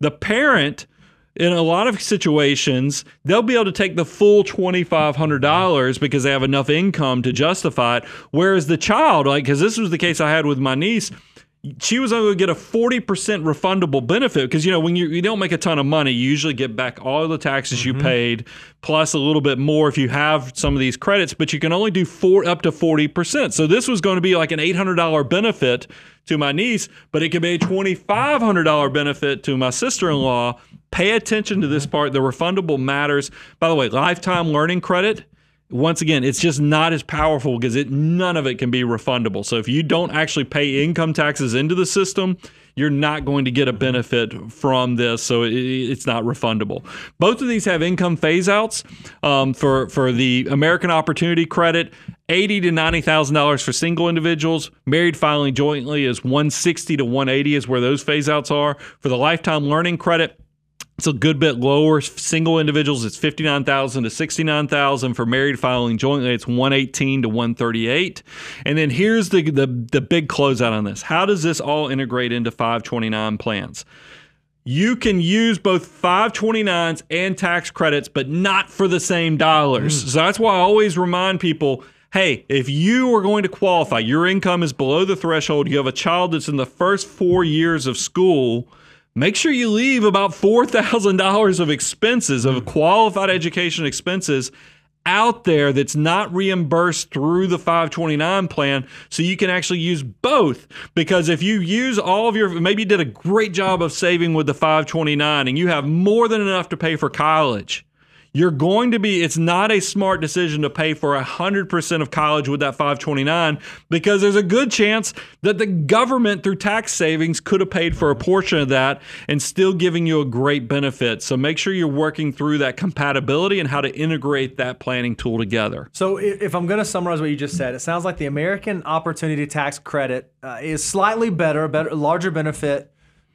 the parent in a lot of situations, they'll be able to take the full $2,500 because they have enough income to justify it. Whereas the child, like, because this was the case I had with my niece, she was only going to get a 40% refundable benefit because, you know, when you, you don't make a ton of money, you usually get back all the taxes you mm-hmm. paid plus a little bit more if you have some of these credits, but you can only do four up to 40%. So this was going to be like an $800 benefit to my niece, but it could be a $2,500 benefit to my sister in law. Pay attention to this mm-hmm. part. The refundable matters. By the way, lifetime learning credit. Once again, it's just not as powerful because it none of it can be refundable. So if you don't actually pay income taxes into the system, you're not going to get a benefit from this. So it, it's not refundable. Both of these have income phase outs um, for for the American Opportunity Credit. Eighty to ninety thousand dollars for single individuals. Married filing jointly is one sixty to one eighty is where those phase outs are. For the lifetime learning credit, it's a good bit lower. Single individuals, it's fifty nine thousand to sixty nine thousand. For married filing jointly, it's one eighteen to one thirty eight. And then here's the, the the big closeout on this. How does this all integrate into five twenty nine plans? you can use both 529s and tax credits, but not for the same dollars. Mm. So that's why I always remind people hey, if you are going to qualify, your income is below the threshold, you have a child that's in the first four years of school. Make sure you leave about $4,000 of expenses, of qualified education expenses out there that's not reimbursed through the 529 plan so you can actually use both. Because if you use all of your maybe you did a great job of saving with the 529 and you have more than enough to pay for college you're going to be it's not a smart decision to pay for 100% of college with that 529 because there's a good chance that the government through tax savings could have paid for a portion of that and still giving you a great benefit. So make sure you're working through that compatibility and how to integrate that planning tool together. So, if I'm going to summarize what you just said, it sounds like the American Opportunity Tax Credit uh, is slightly better, a better, larger benefit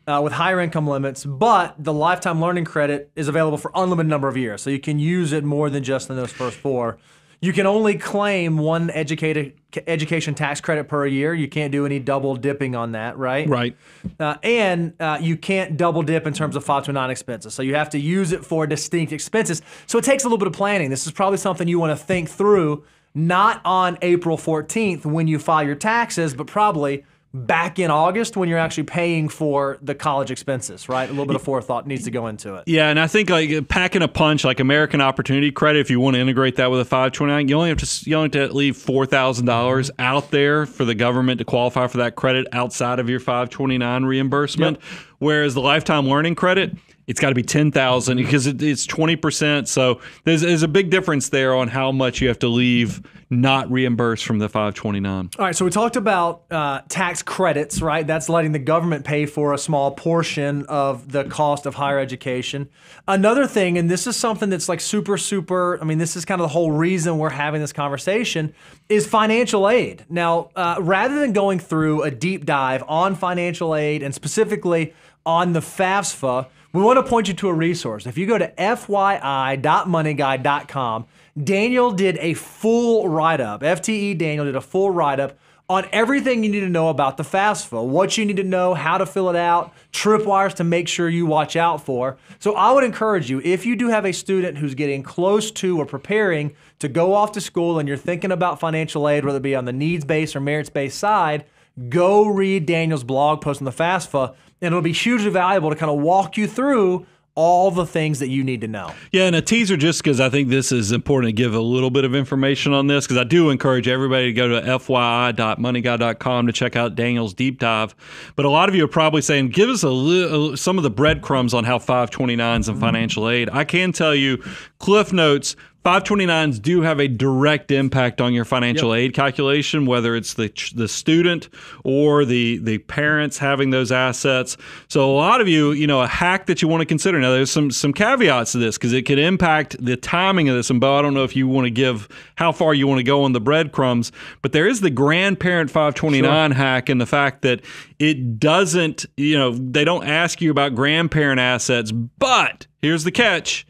uh, with higher income limits, but the lifetime learning credit is available for unlimited number of years, so you can use it more than just in those first four. You can only claim one educated education tax credit per year. You can't do any double dipping on that, right? right Uh, and uh, you can't double dip in terms of 529 expenses. So you have to use it for distinct expenses. So it takes a little bit of planning. This is probably something you want to think through, not on April 14th when you file your taxes, but probably back in August when you're actually paying for the college expenses, right? A little bit of forethought needs to go into it. Yeah, and I think like packing a punch, like American Opportunity Credit, if you want to integrate that with a 529, you only have to you only have to leave four thousand dollars out there for the government to qualify for that credit outside of your 529 reimbursement. Whereas the lifetime learning credit, it's got to be ten thousand because it, it's twenty percent. So there's, there's a big difference there on how much you have to leave not reimbursed from the 529. All right, so we talked about uh, tax credits, right? That's letting the government pay for a small portion of the cost of higher education. Another thing, and this is something that's like super, super, I mean, this is kind of the whole reason we're having this conversation, is financial aid. Now, uh, rather than going through a deep dive on financial aid and specifically on the FAFSA, we want to point you to a resource. If you go to fyi.moneyguy.com, Daniel did a full write up. FTE Daniel did a full write up on everything you need to know about the FAFSA, what you need to know, how to fill it out, tripwires to make sure you watch out for. So I would encourage you, if you do have a student who's getting close to or preparing to go off to school and you're thinking about financial aid, whether it be on the needs based or merits based side, go read Daniel's blog post on the FAFSA, and it'll be hugely valuable to kind of walk you through all the things that you need to know. Yeah, and a teaser just because I think this is important to give a little bit of information on this because I do encourage everybody to go to fyi.moneyguy.com to check out Daniel's deep dive. But a lot of you are probably saying, give us a little, some of the breadcrumbs on how 529s and mm-hmm. financial aid. I can tell you, Cliff Notes. 529s do have a direct impact on your financial aid calculation, whether it's the the student or the the parents having those assets. So a lot of you, you know, a hack that you want to consider. Now there's some some caveats to this because it could impact the timing of this. And Bo, I don't know if you want to give how far you want to go on the breadcrumbs, but there is the grandparent 529 hack and the fact that it doesn't, you know, they don't ask you about grandparent assets, but here's the catch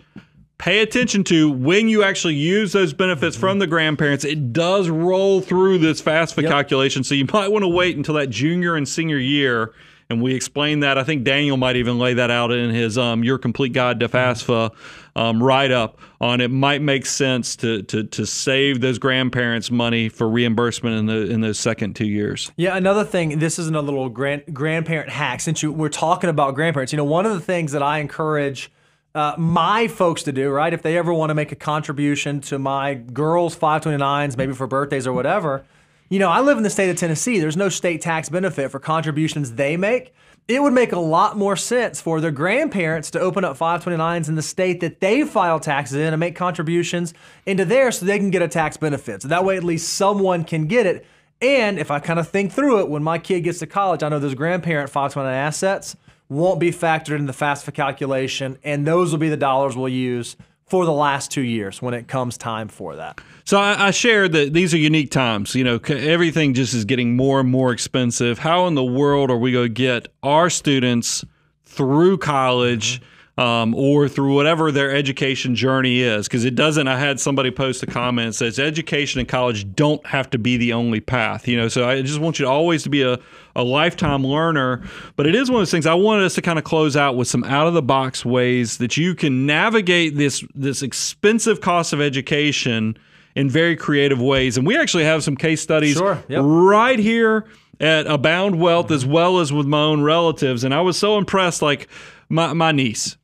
pay attention to when you actually use those benefits from the grandparents. It does roll through this FAFSA calculation, so you might want to wait until that junior and senior year. And we explain that. I think Daniel might even lay that out in his um, "Your Complete Guide to FAFSA" um, write up on it. Might make sense to, to to save those grandparents money for reimbursement in the in those second two years. Yeah, another thing. This isn't a little grand, grandparent hack. Since you, we're talking about grandparents, you know, one of the things that I encourage uh, my folks to do, right, if they ever want to make a contribution to my girls' 529s, maybe for birthdays or whatever, you know, I live in the state of Tennessee. There's no state tax benefit for contributions they make. It would make a lot more sense for their grandparents to open up 529s in the state that they file taxes in and make contributions into there so they can get a tax benefit. So that way, at least someone can get it. And if I kind of think through it, when my kid gets to college, I know those grandparent 529 assets won't be factored in the FAFSA calculation, and those will be the dollars we'll use for the last two years when it comes time for that. So I, I shared that these are unique times. You know, everything just is getting more and more expensive. How in the world are we going to get our students through college? Mm-hmm. Um, or through whatever their education journey is. Because it doesn't, I had somebody post a comment that says education and college don't have to be the only path. You know, so I just want you to always to be a, a lifetime learner. But it is one of those things I wanted us to kind of close out with some out of the box ways that you can navigate this this expensive cost of education in very creative ways. And we actually have some case studies Sure, yep. right here at Abound Wealth as well as with my own relatives. And I was so impressed, like my, my niece.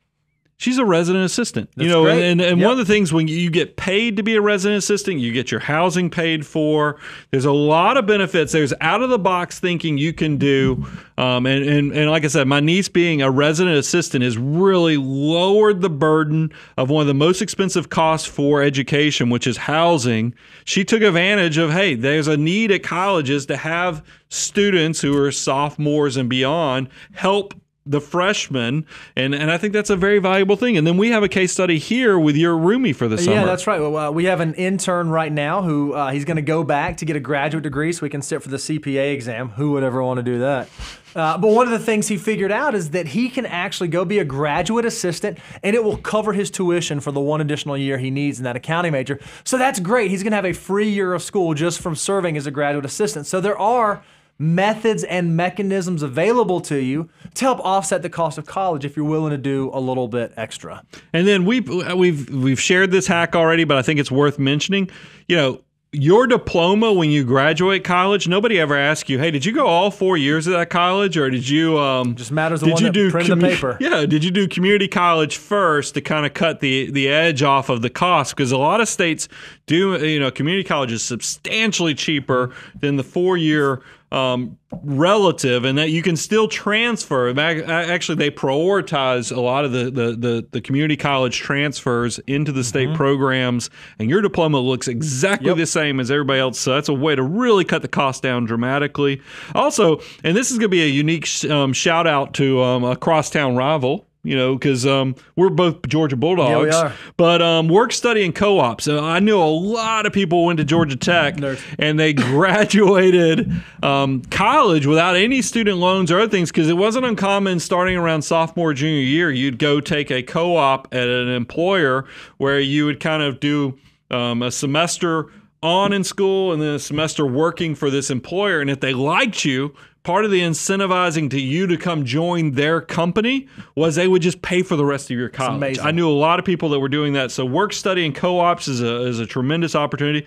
She's a resident assistant, you know, great. and, and Yep. one of the things when you get paid to be a resident assistant, you get your housing paid for. There's a lot of benefits. There's out of the box thinking you can do, um, and, and and like I said, my niece being a resident assistant has really lowered the burden of one of the most expensive costs for education, which is housing. She took advantage of hey, there's a need at colleges to have students who are sophomores and beyond help the freshmen, and and I think that's a very valuable thing. And then we have a case study here with your roomie for the summer. Yeah, that's right. Well, uh, we have an intern right now who uh, he's going to go back to get a graduate degree so he can sit for the CPA exam. Who would ever want to do that? Uh, but one of the things he figured out is that he can actually go be a graduate assistant and it will cover his tuition for the one additional year he needs in that accounting major. So that's great. He's going to have a free year of school just from serving as a graduate assistant. So there are methods and mechanisms available to you to help offset the cost of college if you're willing to do a little bit extra. And then we we've we've shared this hack already, but I think it's worth mentioning. You know, your diploma when you graduate college, nobody ever asks you, "Hey, did you go all four years of that college, or did you um, Just matters the did one you do printed the paper. Yeah, did you do community college first to kind of cut the the edge off of the cost? Because a lot of states do, you know, community college is substantially cheaper than the four year um, relative, and that you can still transfer. Actually, they prioritize a lot of the the the, the community college transfers into the state programs, and your diploma looks exactly Yep. the same as everybody else. So that's a way to really cut the cost down dramatically. Also, and this is going to be a unique sh- um, shout out to um, a crosstown rival. You know, because um, we're both Georgia Bulldogs, we are. but um, work study and co ops. So I knew a lot of people went to Georgia Tech Nerds. and they graduated um, college without any student loans or other things because it wasn't uncommon starting around sophomore junior year you'd go take a co-op at an employer where you would kind of do um, a semester on in school and then a semester working for this employer and if they liked you part of the incentivizing to you to come join their company was they would just pay for the rest of your college. i knew a lot of people that were doing that. So work study and co-ops is a, is a tremendous opportunity.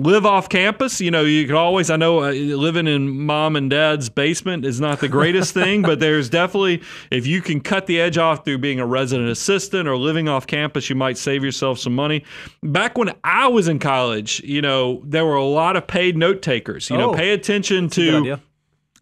Live off campus. You know you could always i know uh, living in mom and dad's basement is not the greatest thing but there's definitely if you can cut the edge off through being a resident assistant or living off campus you might save yourself some money. Back when i was in college you know there were a lot of paid note takers. You know Oh, pay attention to.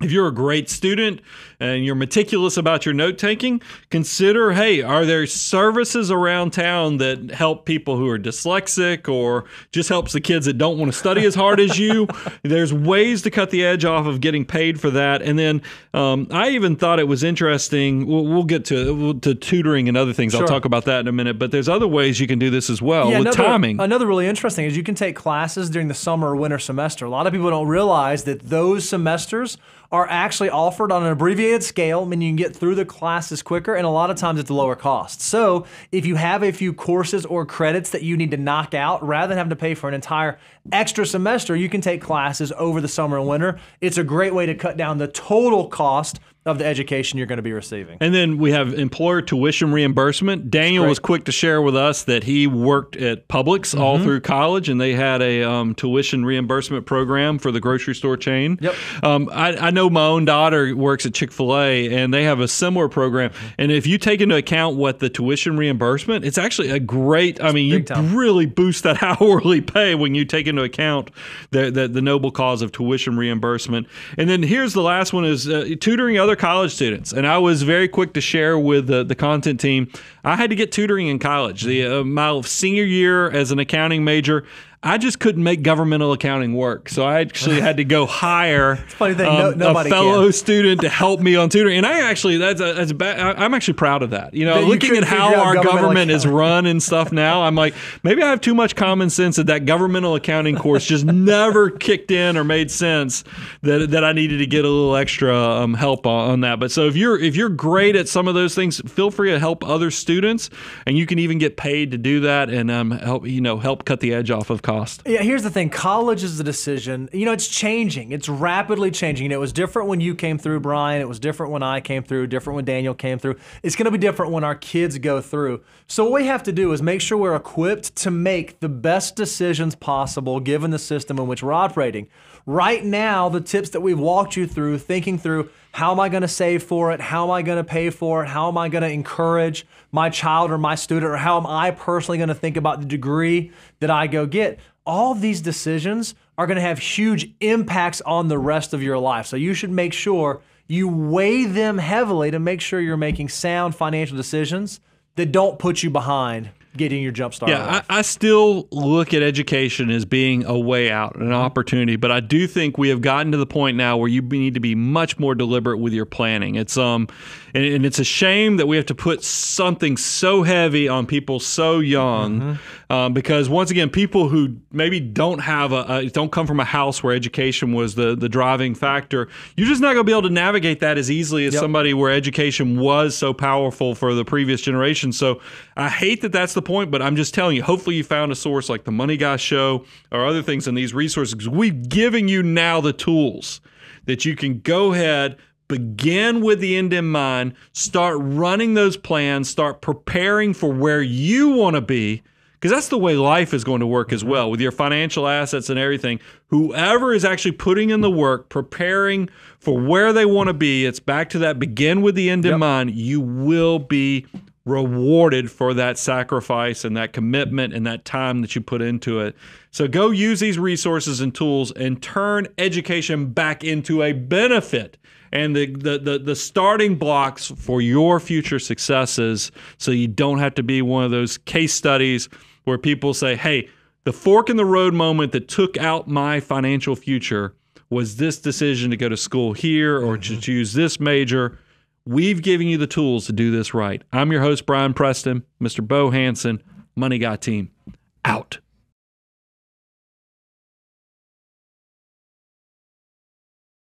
If you're a great student and you're meticulous about your note taking, consider hey, are there services around town that help people who are dyslexic or just helps the kids that don't want to study as hard as you? There's ways to cut the edge off of getting paid for that. And then um, I even thought it was interesting. We'll, we'll get to, to tutoring and other things. I'll talk about that in a minute. But there's other ways you can do this as well Yeah, with another, timing. Another really interesting is you can take classes during the summer or winter semester. A lot of people don't realize that those semesters are actually offered on an abbreviated scale, meaning you can get through the classes quicker, and a lot of times it's lower cost. So if you have a few courses or credits that you need to knock out, rather than having to pay for an entire extra semester, you can take classes over the summer and winter. It's a great way to cut down the total cost of the education you're going to be receiving. And then we have employer tuition reimbursement. Daniel was quick to share with us that he worked at Publix Mm-hmm. all through college, and they had a um, tuition reimbursement program for the grocery store chain. Yep. Um, I, I know my own daughter works at Chick Fil A, and they have a similar program. And if you take into account what the tuition reimbursement, it's actually a great. I mean, you time. really boost that hourly pay when you take into account the the, the noble cause of tuition reimbursement. And then here's the last one: is uh, tutoring other college students. And I was very quick to share with the, the content team. I had to get tutoring in college. The uh, my senior year as an accounting major, I just couldn't make governmental accounting work. So I actually had to go hire thing, um, nobody a fellow can. student to help me on tutoring. And I actually, that's a, that's a bad, I- I'm actually proud of that. You know, That looking couldn't at how our government is run and stuff now, I'm like, maybe I have too much common sense that that governmental accounting course just never kicked in or made sense that, that I needed to get a little extra um, help on, on that. But so if you're, if you're great at some of those things, feel free to help other students and you can even get paid to do that and um, help, you know, help cut the edge off of cost. Yeah, here's the thing. College is a decision. You know, it's changing. It's rapidly changing. It was different when you came through, Brian. It was different when I came through, different when Daniel came through. It's going to be different when our kids go through. So what we have to do is make sure we're equipped to make the best decisions possible given the system in which we're operating. Right now, the tips that we've walked you through, thinking through how am I going to save for it? How am I going to pay for it? How am I going to encourage my child or my student? Or how am I personally going to think about the degree that I go get? All these decisions are going to have huge impacts on the rest of your life. So you should make sure you weigh them heavily to make sure you're making sound financial decisions that don't put you behind getting your jump start. Yeah, I, I still look at education as being a way out, an opportunity, but I do think we have gotten to the point now where you need to be much more deliberate with your planning. It's um, and, and it's a shame that we have to put something so heavy on people so young, um, because once again, people who maybe don't have a, a don't come from a house where education was the the driving factor, you're just not going to be able to navigate that as easily as somebody where education was so powerful for the previous generation. So I hate that that's the point, but I'm just telling you, hopefully you found a source like the Money Guy Show or other things in these resources. We've given you now the tools that you can go ahead, begin with the end in mind, start running those plans, start preparing for where you want to be. Because that's the way life is going to work as mm-hmm. well with your financial assets and everything. Whoever is actually putting in the work, preparing for where they want to be, it's back to that begin with the end in mind. You will be rewarded for that sacrifice and that commitment and that time that you put into it. So go use these resources and tools and turn education back into a benefit and the, the, the, the starting blocks for your future successes so you don't have to be one of those case studies where people say, hey, the fork in the road moment that took out my financial future was this decision to go to school here or to mm-hmm. choose this major. We've given you the tools to do this right. I'm your host, Brian Preston, Mr. Bo Hanson, Money Guy Team, out.